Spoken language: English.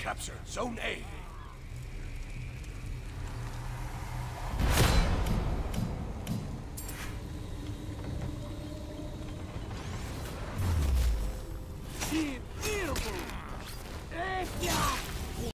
capture Zone A. Beautiful! Yeah!